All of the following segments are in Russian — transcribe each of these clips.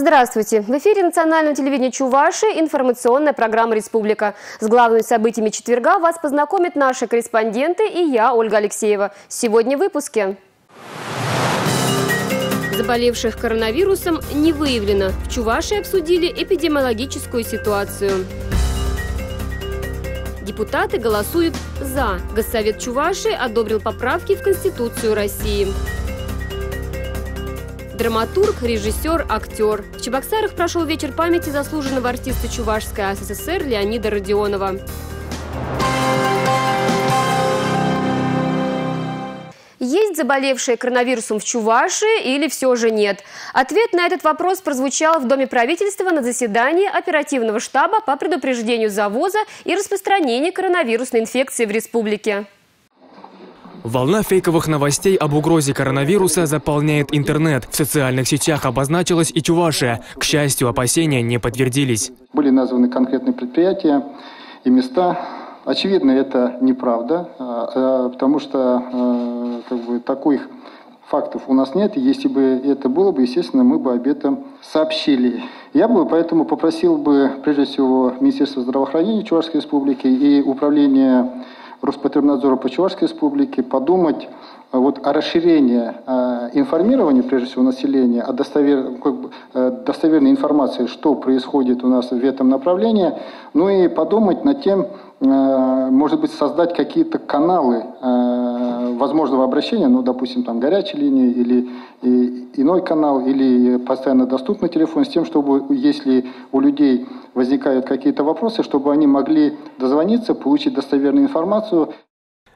Здравствуйте! В эфире национального телевидения Чуваши информационная программа «Республика». С главными событиями четверга вас познакомят наши корреспонденты и я, Ольга Алексеева. Сегодня в выпуске. Заболевших коронавирусом не выявлено. В Чуваши обсудили эпидемиологическую ситуацию. Депутаты голосуют «за». Госсовет Чуваши одобрил поправки в Конституцию России. Драматург, режиссер, актер. В Чебоксарах прошел вечер памяти заслуженного артиста Чувашской СССР Леонида Родионова. Есть заболевшие коронавирусом в Чуваши или все же нет? Ответ на этот вопрос прозвучал в Доме правительства на заседании оперативного штаба по предупреждению завоза и распространения коронавирусной инфекции в республике. Волна фейковых новостей об угрозе коронавируса заполняет интернет. В социальных сетях обозначилась и Чувашия. К счастью, опасения не подтвердились. Были названы конкретные предприятия и места. Очевидно, это неправда, а, а, потому что а, как бы, таких фактов у нас нет. Если бы это было бы, естественно, мы бы об этом сообщили. Я бы поэтому попросил бы, прежде всего, Министерство здравоохранения Чувашской Республики и Управление Роспотребнадзора по Чувашской Республике подумать а, вот, о расширении э, информирования, прежде всего, населения, о достовер, как бы, э, достоверной информации, что происходит у нас в этом направлении, ну и подумать над тем, э, может быть, создать какие-то каналы э, возможного обращения, ну, допустим, там горячая линия или и, иной канал, или постоянно доступный телефон, с тем, чтобы, если у людей возникают какие-то вопросы, чтобы они могли дозвониться, получить достоверную информацию.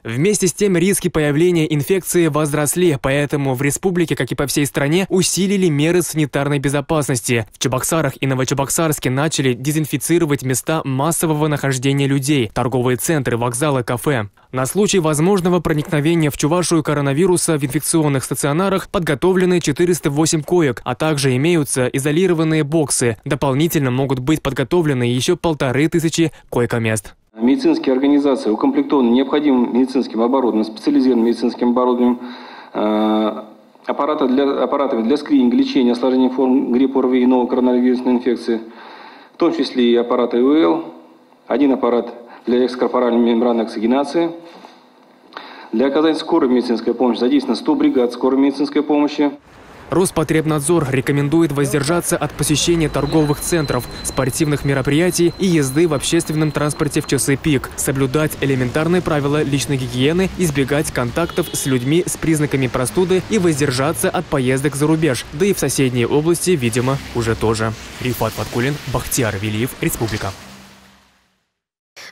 Вместе с тем риски появления инфекции возросли, поэтому в республике, как и по всей стране, усилили меры санитарной безопасности. В Чебоксарах и Новочебоксарске начали дезинфицировать места массового нахождения людей, торговые центры, вокзалы, кафе. На случай возможного проникновения в Чувашию коронавируса в инфекционных стационарах подготовлены 408 коек, а также имеются изолированные боксы. Дополнительно могут быть подготовлены еще полторы тысячи койко-мест. Медицинские организации укомплектованы необходимым медицинским оборудованием, специализированным медицинским оборудованием, э, аппараты для, аппаратами для скрининга, лечения осложнений форм гриппа ОРВИ и новой коронавирусной инфекции, в том числе и аппараты ИВЛ, один аппарат для экскорпоральной мембранной оксигенации. Для оказания скорой медицинской помощи задействовано 100 бригад скорой медицинской помощи. Роспотребнадзор рекомендует воздержаться от посещения торговых центров, спортивных мероприятий и езды в общественном транспорте в часы пик, соблюдать элементарные правила личной гигиены, избегать контактов с людьми с признаками простуды и воздержаться от поездок за рубеж, да и в соседние области, видимо, уже тоже. Рифат Подкулин, Бахтияр Велиев, Республика.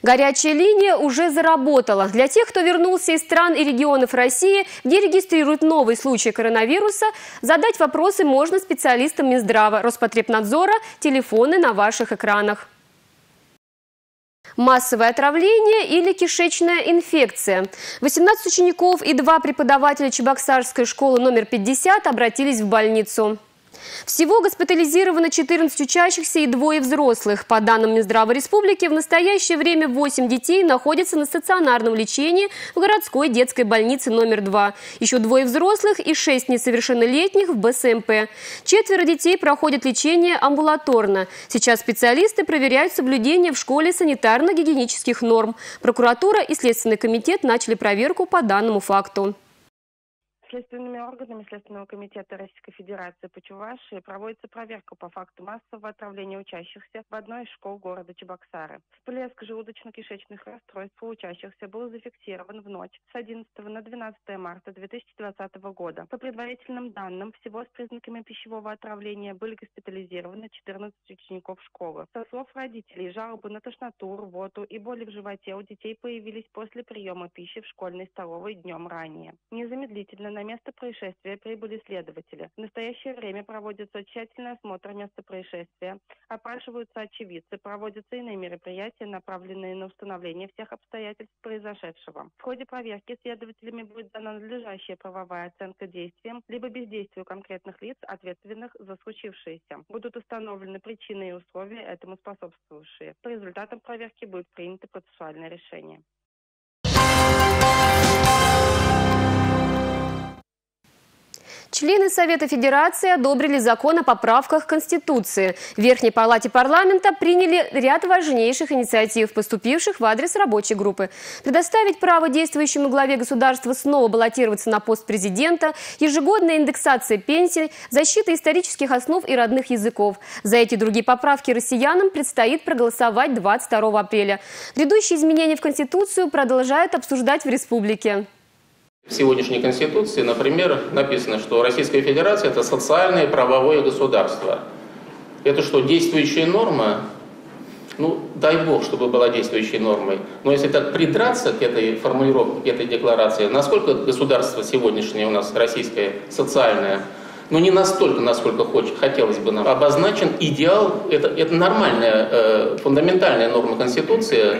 Горячая линия уже заработала. Для тех, кто вернулся из стран и регионов России, где регистрируют новый случай коронавируса, задать вопросы можно специалистам Минздрава, Роспотребнадзора, телефоны на ваших экранах. Массовое отравление или кишечная инфекция. 18 учеников и два преподавателя Чебоксарской школы номер 50 обратились в больницу. Всего госпитализировано 14 учащихся и двое взрослых. По данным Минздрава Республики, в настоящее время 8 детей находятся на стационарном лечении в городской детской больнице номер 2. Еще двое взрослых и 6 несовершеннолетних в БСМП. Четверо детей проходят лечение амбулаторно. Сейчас специалисты проверяют соблюдение в школе санитарно-гигиенических норм. Прокуратура и Следственный комитет начали проверку по данному факту. Следственными органами Следственного комитета Российской Федерации по Чувашии проводится проверка по факту массового отравления учащихся в одной из школ города Чебоксары. Всплеск желудочно-кишечных расстройств у учащихся был зафиксирован в ночь с 11 на 12 марта 2020 года. По предварительным данным, всего с признаками пищевого отравления были госпитализированы 14 учеников школы. Со слов родителей, жалобы на тошноту, рвоту и боли в животе у детей появились после приема пищи в школьной столовой днем ранее. Незамедлительно на место происшествия прибыли следователи. В настоящее время проводится тщательный осмотр места происшествия, опрашиваются очевидцы, проводятся иные мероприятия, направленные на установление всех обстоятельств произошедшего. В ходе проверки следователями будет дана надлежащая правовая оценка действиям либо бездействию конкретных лиц, ответственных за случившееся. Будут установлены причины и условия этому способствующие. По результатам проверки будет принято процессуальное решение. Члены Совета Федерации одобрили закон о поправках Конституции. В Верхней Палате парламента приняли ряд важнейших инициатив, поступивших в адрес рабочей группы. Предоставить право действующему главе государства снова баллотироваться на пост президента, ежегодная индексация пенсий, защита исторических основ и родных языков. За эти другие поправки россиянам предстоит проголосовать 22 апреля. Грядущие изменения в Конституцию продолжают обсуждать в республике. В сегодняшней Конституции, например, написано, что Российская Федерация – это социальное правовое государство. Это что, действующая норма? Ну, дай бог, чтобы была действующей нормой. Но если так придраться к этой формулировке, к этой декларации, насколько государство сегодняшнее у нас российское, социальное – но не настолько, насколько хочет, хотелось бы нам, обозначен идеал, это, это нормальная, э, фундаментальная норма Конституции,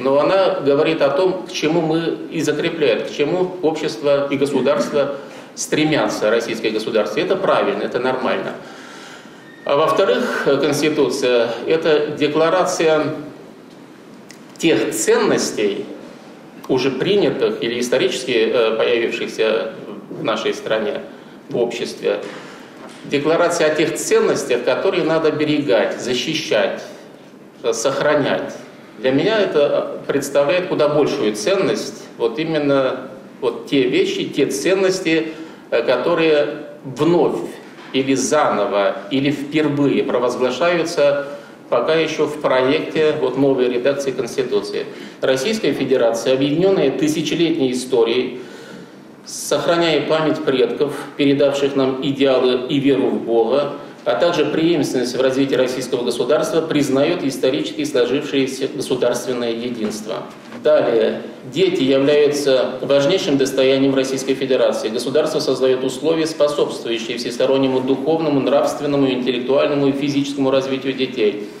но она говорит о том, к чему мы и закрепляет, к чему общество и государство стремятся, российское государство. Это правильно, это нормально. А во-вторых, Конституция – это декларация тех ценностей, уже принятых или исторически э, появившихся в нашей стране, в обществе. Декларация о тех ценностях, которые надо берегать, защищать, сохранять. Для меня это представляет куда большую ценность, вот именно вот те вещи, те ценности, э, которые вновь или заново, или впервые провозглашаются пока еще в проекте вот новой редакции Конституции. Российская Федерация, объединенная тысячелетней историей, сохраняя память предков, передавших нам идеалы и веру в Бога, а также преемственность в развитии российского государства, признает исторически сложившееся государственное единство. Далее. Дети являются важнейшим достоянием Российской Федерации. Государство создает условия, способствующие всестороннему духовному, нравственному, интеллектуальному и физическому развитию детей –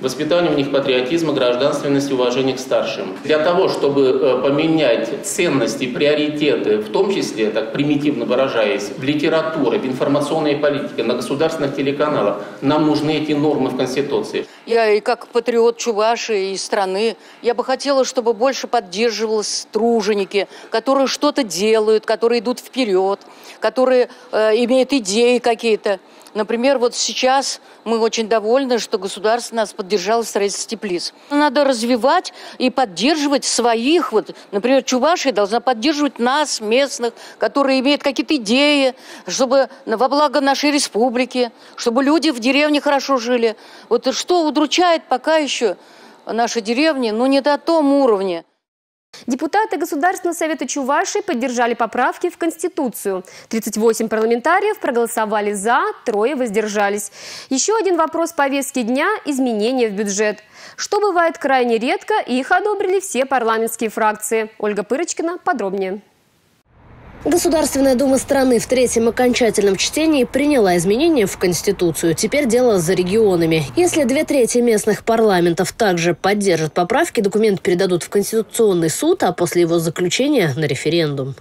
воспитанию в них патриотизма, гражданственности, уважения к старшим. Для того, чтобы э, поменять ценности, приоритеты, в том числе, так примитивно выражаясь, в литературе, в информационной политике, на государственных телеканалах, нам нужны эти нормы в Конституции. Я и как патриот Чуваши и страны, я бы хотела, чтобы больше поддерживалось труженики, которые что-то делают, которые идут вперед, которые э, имеют идеи какие-то. Например, вот сейчас мы очень довольны, что государство нас поддержало в строительстве теплиц. Надо развивать и поддерживать своих. Вот, например, Чувашия должна поддерживать нас, местных, которые имеют какие-то идеи, чтобы во благо нашей республики, чтобы люди в деревне хорошо жили. Вот что удручает пока еще наши деревни, но не до том уровне. Депутаты Государственного совета Чувашии поддержали поправки в Конституцию. 38 парламентариев проголосовали «за», трое воздержались. Еще один вопрос повестки дня – изменения в бюджет. Что бывает крайне редко, их одобрили все парламентские фракции. Ольга Пырочкина подробнее. Государственная дума страны в третьем окончательном чтении приняла изменения в Конституцию. Теперь дело за регионами. Если две трети местных парламентов также поддержат поправки, документ передадут в Конституционный суд, а после его заключения на референдум.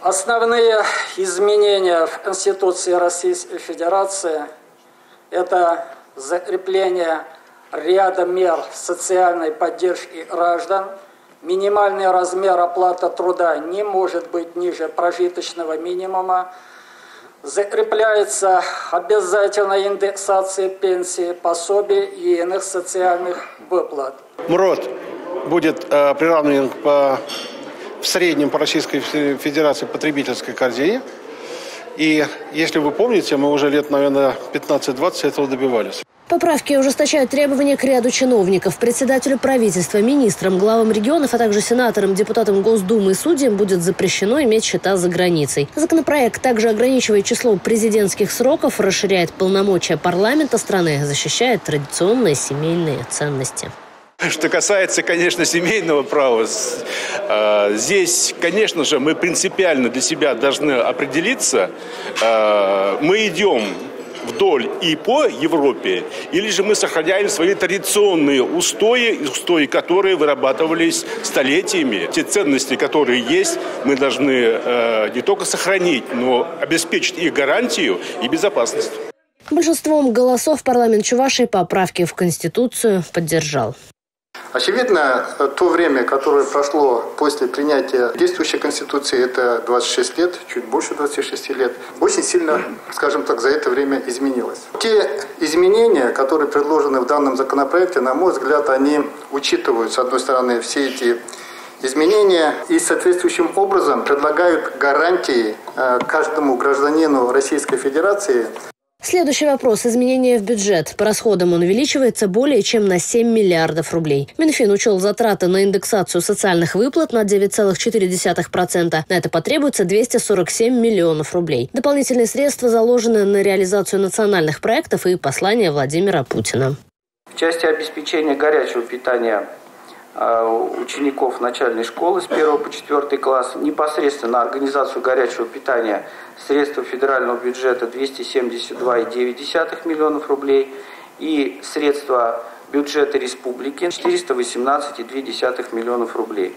Основные изменения в Конституции Российской Федерации – это закрепление ряда мер социальной поддержки граждан – Минимальный размер оплаты труда не может быть ниже прожиточного минимума. Закрепляется обязательная индексация пенсии, пособий и иных социальных выплат. МРОД будет э, приравнен по, в среднем по Российской Федерации потребительской корзине. И если вы помните, мы уже лет, наверное, 15-20 этого добивались. Поправки ужесточают требования к ряду чиновников. Председателю правительства, министрам, главам регионов, а также сенаторам, депутатам Госдумы и судьям будет запрещено иметь счета за границей. Законопроект также ограничивает число президентских сроков, расширяет полномочия парламента страны, защищает традиционные семейные ценности. Что касается, конечно, семейного права, а, здесь, конечно же, мы принципиально для себя должны определиться. А, мы идем вдоль и по Европе, или же мы сохраняем свои традиционные устои, устои, которые вырабатывались столетиями. Те ценности, которые есть, мы должны э, не только сохранить, но обеспечить их гарантию и безопасность. Большинством голосов парламент Чувашии поправки в Конституцию поддержал. Очевидно, то время, которое прошло после принятия действующей Конституции, это 26 лет, чуть больше 26 лет, очень сильно, скажем так, за это время изменилось. Те изменения, которые предложены в данном законопроекте, на мой взгляд, они учитывают, с одной стороны, все эти изменения и соответствующим образом предлагают гарантии э, каждому гражданину Российской Федерации Следующий вопрос. Изменение в бюджет. По расходам он увеличивается более чем на 7 миллиардов рублей. Минфин учел затраты на индексацию социальных выплат на 9,4%. На это потребуется 247 миллионов рублей. Дополнительные средства заложены на реализацию национальных проектов и послания Владимира Путина. В части обеспечения горячего питания учеников начальной школы с 1 по 4 класс непосредственно на организацию горячего питания средства федерального бюджета 272,9 миллионов рублей и средства бюджета республики 418,2 миллионов рублей.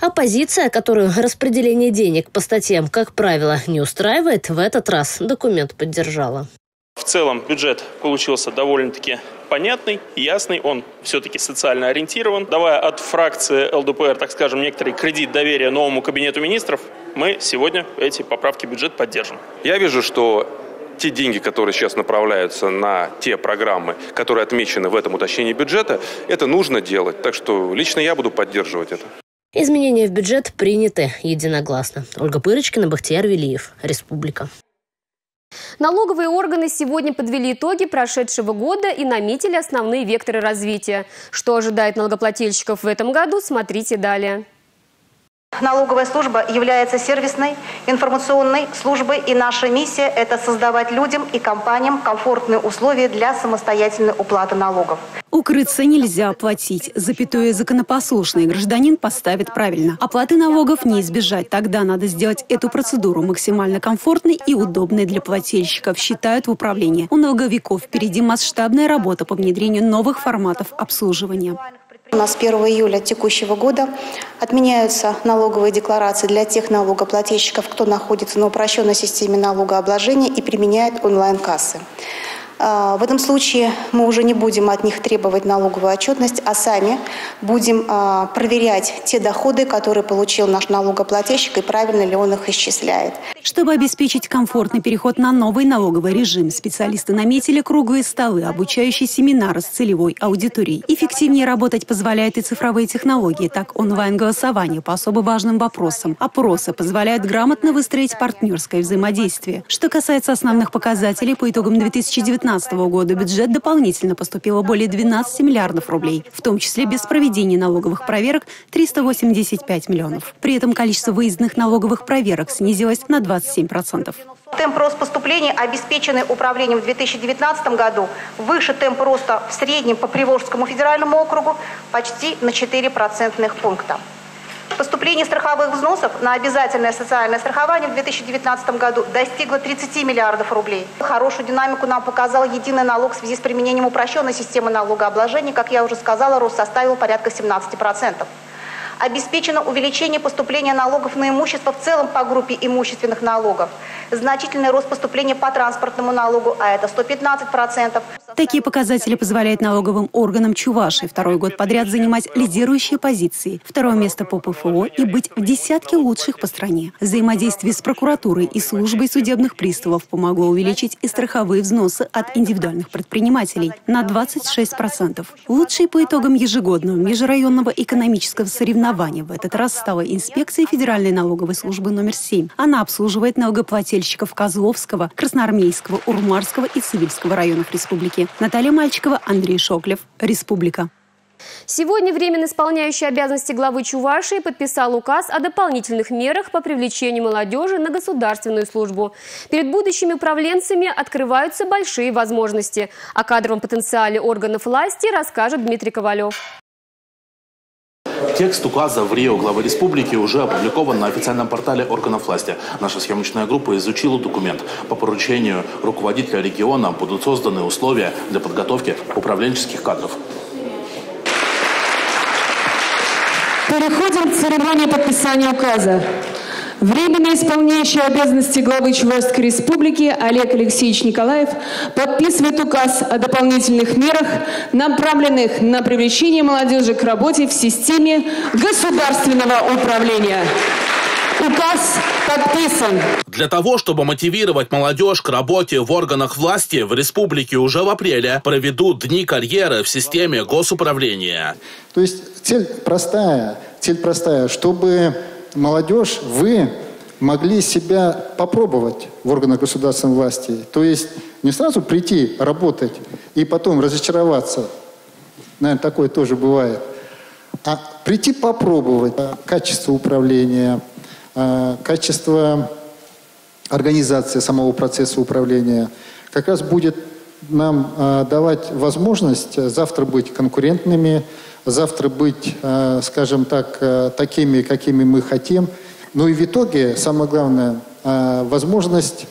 Оппозиция, которую распределение денег по статьям, как правило, не устраивает, в этот раз документ поддержала. В целом бюджет получился довольно-таки понятный, ясный, он все-таки социально ориентирован. Давая от фракции ЛДПР, так скажем, некоторый кредит доверия новому кабинету министров, мы сегодня эти поправки в бюджет поддержим. Я вижу, что те деньги, которые сейчас направляются на те программы, которые отмечены в этом уточнении бюджета, это нужно делать. Так что лично я буду поддерживать это. Изменения в бюджет приняты единогласно. Ольга Пырочкина, Бахтияр Велиев, Республика. Налоговые органы сегодня подвели итоги прошедшего года и наметили основные векторы развития. Что ожидает налогоплательщиков в этом году, смотрите далее. Налоговая служба является сервисной, информационной службой, и наша миссия – это создавать людям и компаниям комфортные условия для самостоятельной уплаты налогов. Укрыться нельзя оплатить. Запятое законопослушный гражданин поставит правильно. Оплаты налогов не избежать. Тогда надо сделать эту процедуру максимально комфортной и удобной для плательщиков, считают в управлении. У налоговиков впереди масштабная работа по внедрению новых форматов обслуживания. У нас 1 июля текущего года отменяются налоговые декларации для тех налогоплательщиков, кто находится на упрощенной системе налогообложения и применяет онлайн-кассы. А, в этом случае мы уже не будем от них требовать налоговую отчетность, а сами будем а, проверять те доходы, которые получил наш налогоплательщик и правильно ли он их исчисляет. Чтобы обеспечить комфортный переход на новый налоговый режим, специалисты наметили круглые столы, обучающие семинары с целевой аудиторией. Эффективнее работать позволяют и цифровые технологии, так онлайн-голосование по особо важным вопросам. Опросы позволяют грамотно выстроить партнерское взаимодействие. Что касается основных показателей, по итогам 2019 2019 года бюджет дополнительно поступило более 12 миллиардов рублей, в том числе без проведения налоговых проверок 385 миллионов. При этом количество выездных налоговых проверок снизилось на 27%. Темп роста поступлений, обеспеченный управлением в 2019 году, выше темпа роста в среднем по Приволжскому федеральному округу почти на 4 процентных пункта. Поступление страховых взносов на обязательное социальное страхование в 2019 году достигло 30 миллиардов рублей. Хорошую динамику нам показал единый налог в связи с применением упрощенной системы налогообложения. Как я уже сказала, рост составил порядка 17% обеспечено увеличение поступления налогов на имущество в целом по группе имущественных налогов, значительный рост поступления по транспортному налогу, а это 115%. Такие показатели позволяют налоговым органам Чувашии второй год подряд занимать лидирующие позиции, второе место по ПФО и быть в десятке лучших по стране. Взаимодействие с прокуратурой и службой судебных приставов помогло увеличить и страховые взносы от индивидуальных предпринимателей на 26%. Лучшей по итогам ежегодного межрайонного экономического соревнования в этот раз стала инспекция Федеральной налоговой службы номер 7. Она обслуживает налогоплательщиков Козловского, Красноармейского, Урмарского и Цивильского районов республики. Наталья Мальчикова, Андрей Шоклев, Республика. Сегодня временно исполняющий обязанности главы Чувашии подписал указ о дополнительных мерах по привлечению молодежи на государственную службу. Перед будущими управленцами открываются большие возможности. О кадровом потенциале органов власти расскажет Дмитрий Ковалев. Текст указа в Рио главы республики уже опубликован на официальном портале органов власти. Наша съемочная группа изучила документ. По поручению руководителя региона будут созданы условия для подготовки управленческих кадров. Переходим к церемонии подписания указа. Временно исполняющий обязанности главы Чувашской Республики Олег Алексеевич Николаев подписывает указ о дополнительных мерах, направленных на привлечение молодежи к работе в системе государственного управления. Указ подписан. Для того, чтобы мотивировать молодежь к работе в органах власти, в республике уже в апреле проведут дни карьеры в системе госуправления. То есть цель простая, цель простая, чтобы молодежь, вы могли себя попробовать в органах государственной власти. То есть не сразу прийти работать и потом разочароваться. Наверное, такое тоже бывает. А прийти попробовать качество управления, э, качество организации самого процесса управления как раз будет нам э, давать возможность завтра быть конкурентными, завтра быть, э, скажем так, э, такими, какими мы хотим. Ну и в итоге, самое главное, э, возможность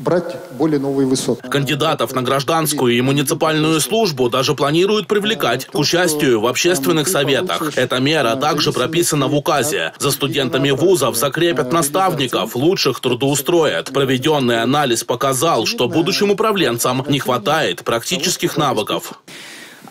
брать более новые высоты. Кандидатов на гражданскую и муниципальную службу даже планируют привлекать к участию в общественных советах. Эта мера также прописана в указе. За студентами вузов закрепят наставников, лучших трудоустроят. Проведенный анализ показал, что будущим управленцам не хватает практических навыков.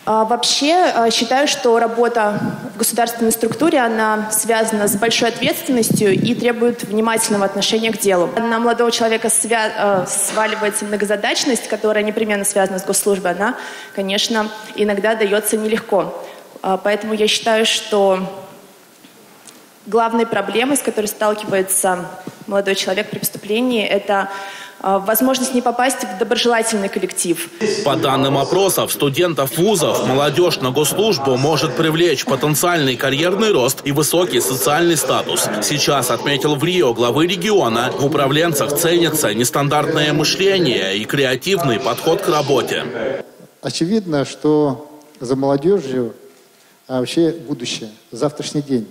А, вообще а, считаю, что работа в государственной структуре, она связана с большой ответственностью и требует внимательного отношения к делу. На молодого человека свя- а, сваливается многозадачность, которая непременно связана с госслужбой. Она, конечно, иногда дается нелегко. Поэтому я считаю, что главной проблемой, с которой сталкивается молодой человек при поступлении, это возможность не попасть в доброжелательный коллектив. По данным опросов студентов вузов, молодежь на госслужбу может привлечь потенциальный карьерный рост и высокий социальный статус. Сейчас, отметил в Рио главы региона, в управленцах ценится нестандартное мышление и креативный подход к работе. Очевидно, что за молодежью а вообще будущее, завтрашний день.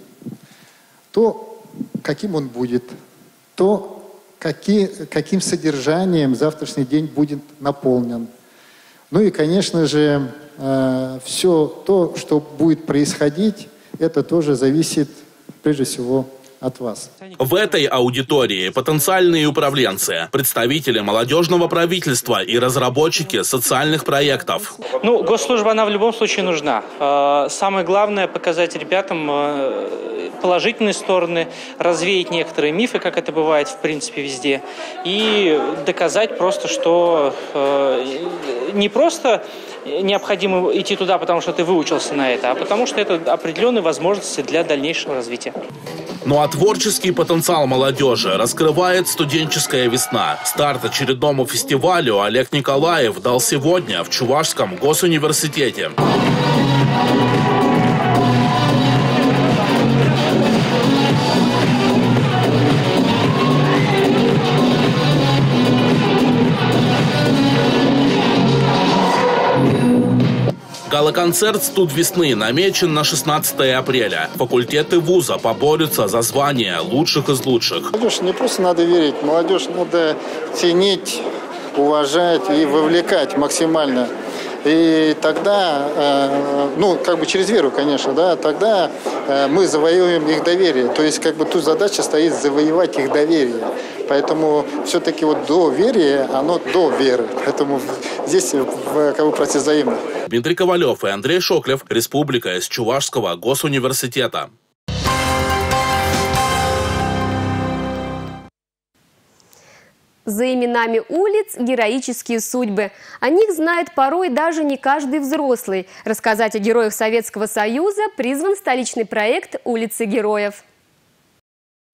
То, каким он будет, то, какие, каким содержанием завтрашний день будет наполнен. Ну и, конечно же, э, все то, что будет происходить, это тоже зависит прежде всего от вас. В этой аудитории потенциальные управленцы, представители молодежного правительства и разработчики социальных проектов. Ну, госслужба, она в любом случае нужна. Э, самое главное показать ребятам э, положительные стороны, развеять некоторые мифы, как это бывает, в принципе, везде, и доказать просто, что э, не просто необходимо идти туда, потому что ты выучился на это, а потому что это определенные возможности для дальнейшего развития. Ну а творческий потенциал молодежи раскрывает студенческая весна. Старт очередному фестивалю Олег Николаев дал сегодня в Чувашском госуниверситете. Гала-концерт «Студ весны» намечен на 16 апреля. Факультеты вуза поборются за звание лучших из лучших. Молодежь не просто надо верить, молодежь надо ценить, уважать и вовлекать максимально. И тогда, э, ну, как бы через веру, конечно, да, тогда э, мы завоюем их доверие. То есть, как бы тут задача стоит завоевать их доверие. Поэтому все-таки вот доверие, оно до веры. Поэтому здесь как бы процесс взаимный. Дмитрий Ковалев и Андрей Шоклев, Республика из Чувашского госуниверситета. За именами улиц героические судьбы. О них знает порой даже не каждый взрослый. Рассказать о героях Советского Союза призван столичный проект «Улицы героев».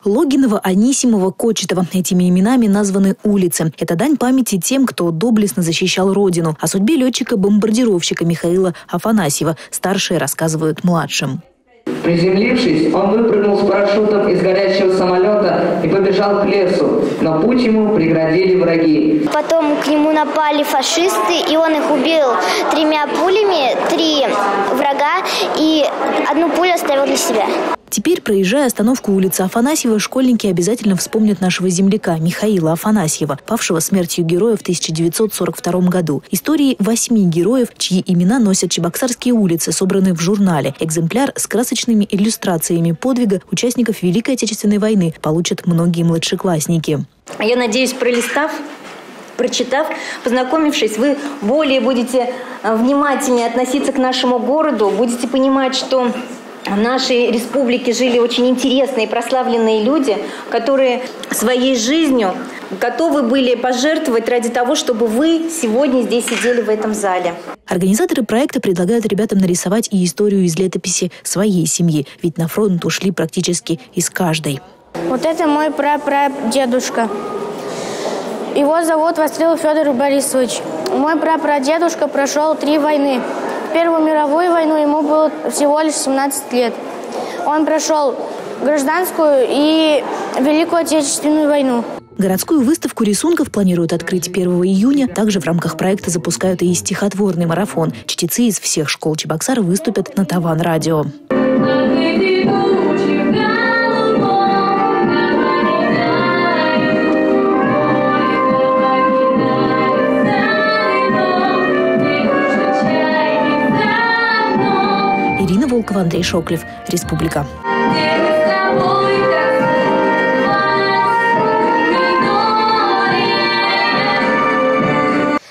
Логинова, Анисимова, Кочетова. Этими именами названы улицы. Это дань памяти тем, кто доблестно защищал родину. О судьбе летчика-бомбардировщика Михаила Афанасьева старшие рассказывают младшим. Приземлившись, он выпрыгнул с парашютом из горящего самолета и побежал к лесу, но путь ему преградили враги. Потом к нему напали фашисты, и он их убил тремя пулями, три врага, и одну пулю оставил для себя. Теперь, проезжая остановку улицы Афанасьева, школьники обязательно вспомнят нашего земляка Михаила Афанасьева, павшего смертью героя в 1942 году. Истории восьми героев, чьи имена носят Чебоксарские улицы, собраны в журнале. Экземпляр с красочными иллюстрациями подвига участников Великой Отечественной войны получат многие младшеклассники. Я надеюсь, пролистав прочитав, познакомившись, вы более будете э, внимательнее относиться к нашему городу, будете понимать, что в нашей республике жили очень интересные, прославленные люди, которые своей жизнью готовы были пожертвовать ради того, чтобы вы сегодня здесь сидели в этом зале. Организаторы проекта предлагают ребятам нарисовать и историю из летописи своей семьи, ведь на фронт ушли практически из каждой. Вот это мой прапрадедушка. Его зовут Вострилов Федор Борисович. Мой прапрадедушка прошел три войны. Первую мировую войну ему было всего лишь 17 лет. Он прошел гражданскую и Великую Отечественную войну. Городскую выставку рисунков планируют открыть 1 июня. Также в рамках проекта запускают и стихотворный марафон. Чтецы из всех школ Чебоксара выступят на Таван-радио. Волкова, Андрей Шоклев. Республика.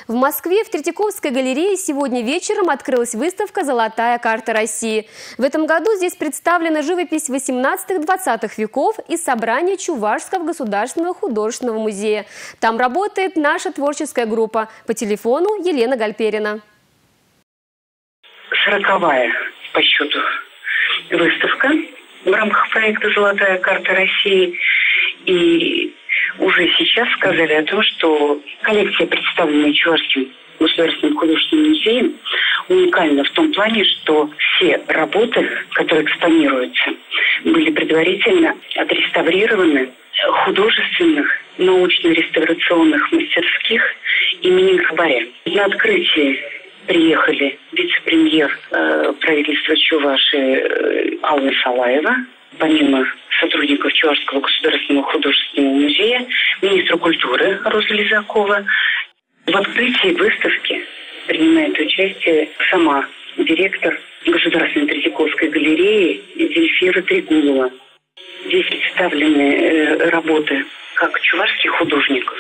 В Москве в Третьяковской галерее сегодня вечером открылась выставка «Золотая карта России». В этом году здесь представлена живопись 18-20 веков и собрание Чувашского государственного художественного музея. Там работает наша творческая группа. По телефону Елена Гальперина. Сороковая по счету выставка в рамках проекта «Золотая карта России». И уже сейчас сказали о том, что коллекция, представленная Чувашским государственным художественным музеем, уникальна в том плане, что все работы, которые экспонируются, были предварительно отреставрированы художественных научно-реставрационных мастерских имени Хабаря. На открытии приехали вице-премьер э, правительства Чуваши э, Алла Салаева, помимо сотрудников Чувашского государственного художественного музея, министра культуры Роза Лизакова. В открытии выставки принимает участие сама директор Государственной Третьяковской галереи Зельфира Тригулова. Здесь представлены э, работы как чувашских художников,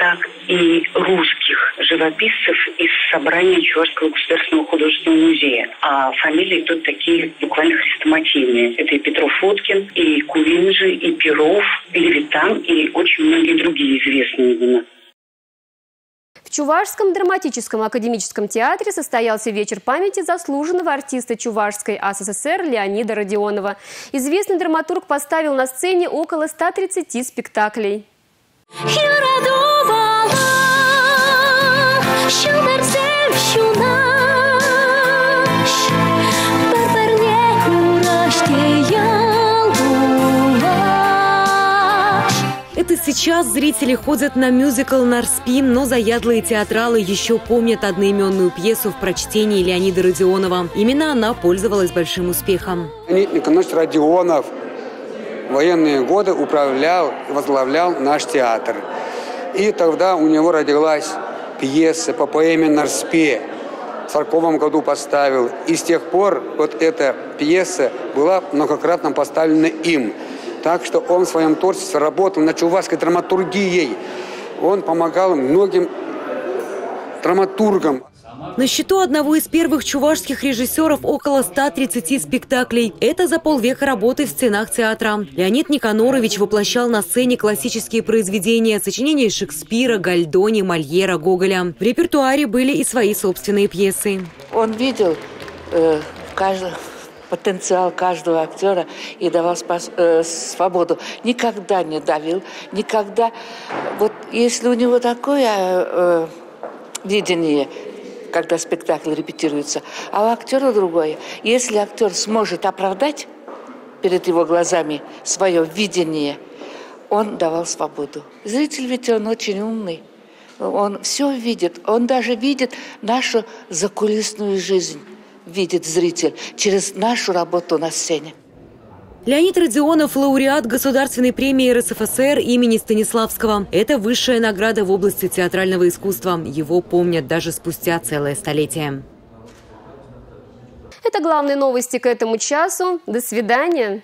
так и русских живописцев из собрания Чувашского государственного художественного музея. А фамилии тут такие буквально хрестоматийные. Это и Петров Фоткин, и Кулинджи, и Перов, и Левитан, и очень многие другие известные имена. В Чувашском драматическом академическом театре состоялся вечер памяти заслуженного артиста Чувашской АССР Леонида Родионова. Известный драматург поставил на сцене около 130 спектаклей. Сейчас зрители ходят на мюзикл «Нарспим», но заядлые театралы еще помнят одноименную пьесу в прочтении Леонида Родионова. Именно она пользовалась большим успехом. Леонид Николаевич Родионов в военные годы управлял возглавлял наш театр. И тогда у него родилась пьеса по поэме «Нарспе». В 1940 году поставил. И с тех пор вот эта пьеса была многократно поставлена им. Так что он в своем творчестве работал над чувашской драматургией. Он помогал многим драматургам. На счету одного из первых чувашских режиссеров около 130 спектаклей. Это за полвека работы в стенах театра. Леонид Никанорович воплощал на сцене классические произведения, сочинения Шекспира, Гальдони, Мольера, Гоголя. В репертуаре были и свои собственные пьесы. Он видел э, каждый, потенциал каждого актера и давал спас, э, свободу. Никогда не давил, никогда... Вот если у него такое э, видение, когда спектакль репетируется, а у актера другое. Если актер сможет оправдать перед его глазами свое видение, он давал свободу. Зритель ведь он очень умный. Он все видит. Он даже видит нашу закулисную жизнь. Видит зритель через нашу работу на сцене. Леонид Родионов – лауреат Государственной премии РСФСР имени Станиславского. Это высшая награда в области театрального искусства. Его помнят даже спустя целое столетие. Это главные новости к этому часу. До свидания.